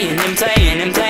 playing and playing and playing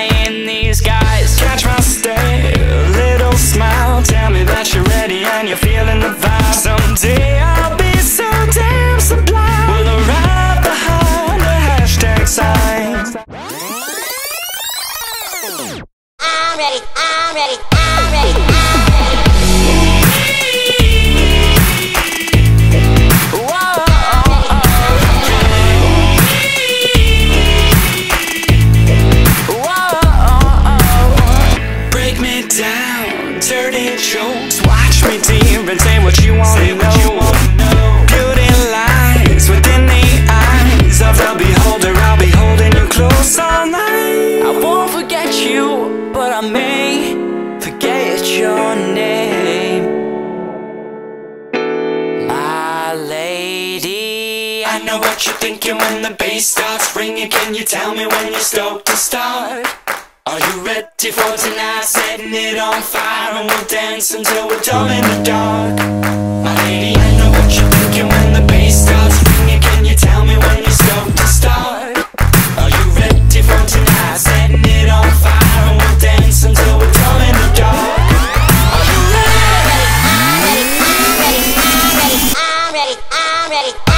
I know what you're thinking when the bass starts ringing Can you tell me when you're stoked to start? Are you ready for tonight? Setting it on fire and we'll dance until we're dumb in the dark. My lady, I know what you're thinking when the bass starts ringing. Can you tell me when you're stoked to start? Are you ready for tonight? Setting it on fire and we'll dance until we're dumb in the dark. Are you ready? I'm ready, I'm ready, I'm ready,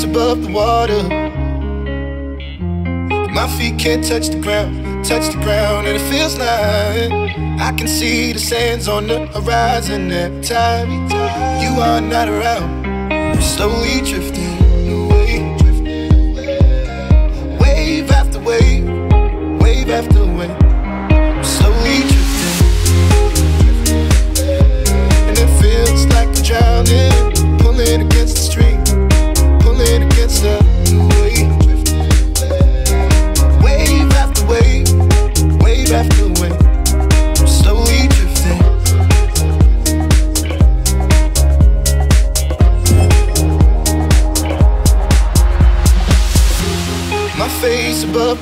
Face above the water. My feet can't touch the ground, touch the ground, and it feels like I can see the sands on the horizon every time you are not around. I'm slowly drifting away, wave after wave, wave after wave. I'm slowly drifting, and it feels like I'm drowning,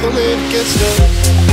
pulling against the. Wave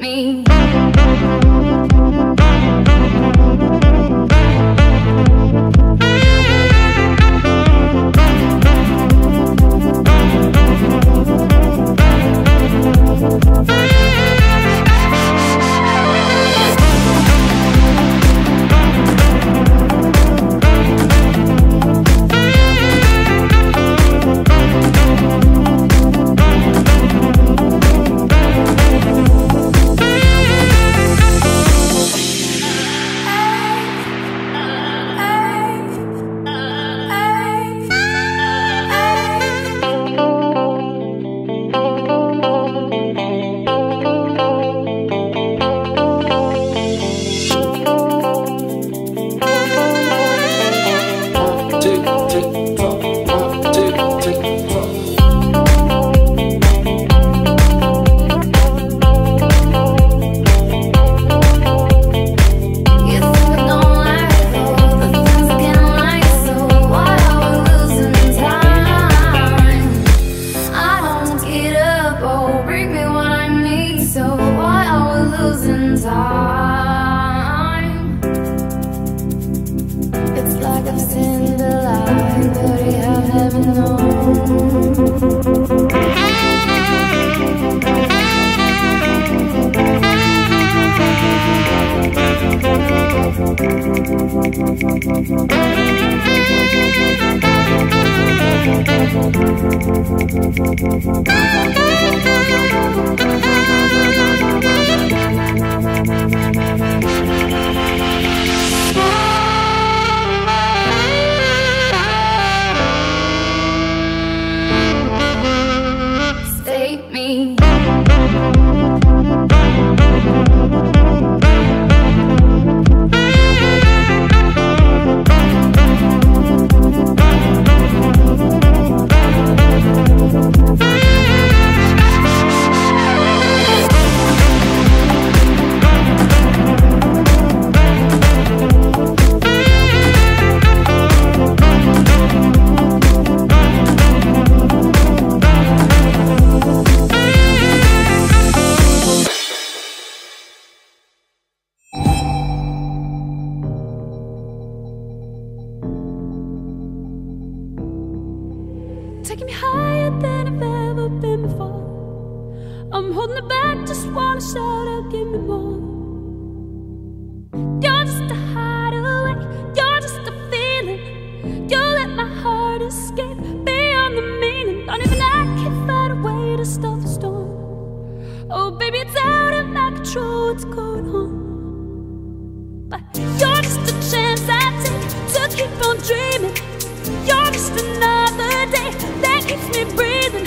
me. me. let my heart escape beyond the meaning. Don't even I can find a way to stop the storm. Oh, baby, it's out of my control what's going on. But you're just a chance I take to keep on dreaming. You're just another day that keeps me breathing.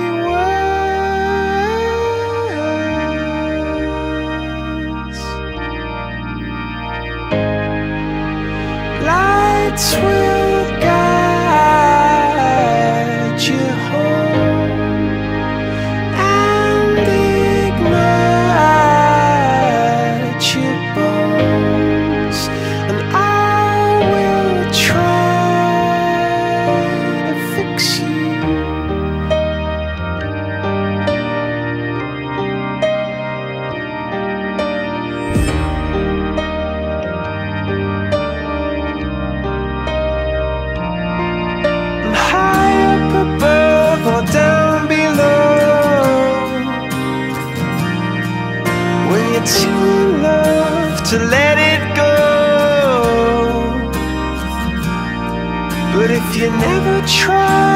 you never try,